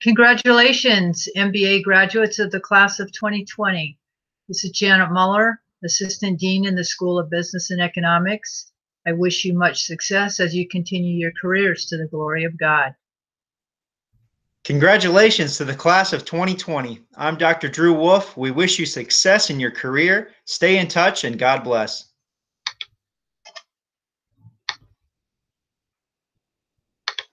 Congratulations, MBA graduates of the class of 2020. This is Janet Muller, Assistant Dean in the School of Business and Economics. I wish you much success as you continue your careers to the glory of God. Congratulations to the class of 2020. I'm Dr. Drew Wolf. We wish you success in your career. Stay in touch and God bless.